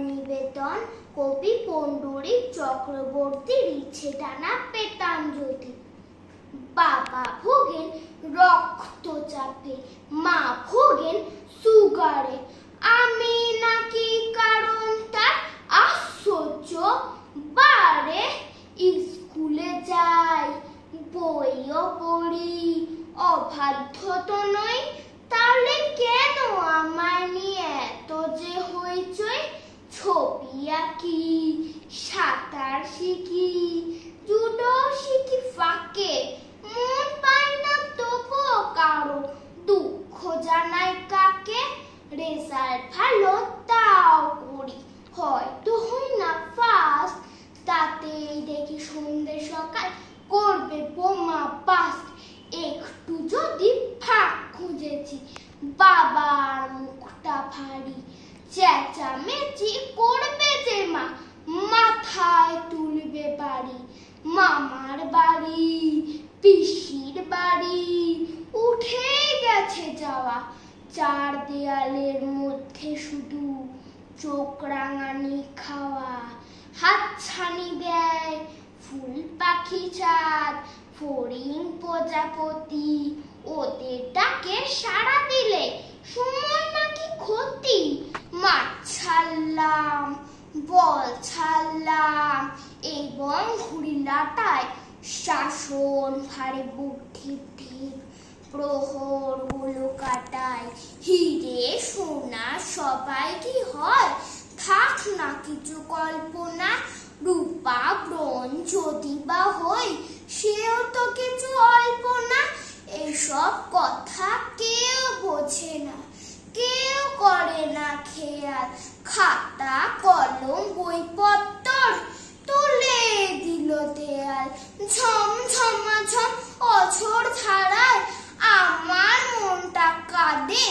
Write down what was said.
নিবেদন, কবি পণ্ডরিক চক্রবর্তীর ইচ্ছে টানা পেতাঞ্জলি। বাবা ভোগেন রক্তচাপে মা ভোগেন সুগারে। আমি নাকি কারণ তার আশ্চর্য বারে। স্কুলে যাই, বইও পড়ি অবাধ্য তো নই তাহলে ছবি আঁকি সাঁতার শিখি, জুডো শিখি ফাঁকে, মন না তবুও কারও দুঃখ জানাই কাকে? রেজাল্ট ভালো তাও করি, হয়তো হই না ফার্স্ট তাতেই দেখি সন্ধ্যে সকাল করবে বোমা পাস একটু যদি ফাঁক খুঁজেছি, বাবার মুখটা ভারী, চেঁচামেচি করবে যে মা, মাথায় তুলবে বাড়ি, মামার বাড়ি, পিসির বাড়ি, উঠে গেছে যাওয়া। চার দেয়ালের মধ্যে শুধু চোখ রাঙানি খাওয়া। হাত ছানি দেয় ফুল পাখি চাঁদ, ফড়িং প্রজাপতি। ওদের ডাকে সাড়া দিলে, সময় নাকি ক্ষতি। মাঠ ছাড়লাম বল ছাড়লাম এবং ঘুড়ি লাটায় শাসন, ভারে বুক বুদ্ধি ঠিক প্রহরগুলো কাটায়। হিরে সোনা, সবাই কি হয়? থাক না কিছু কল্পনা রূপা ব্রণ যদি বা হই সেও তো কিছু অল্প না এসব কথা কেউ বোঝে না কেউ করে না খেয়াল খাতা কলম বইপত্তর তুলে দিল দেয়াল। ঝম ঝমাঝম অঝোর ধারায় আমার মনটা কাঁদে।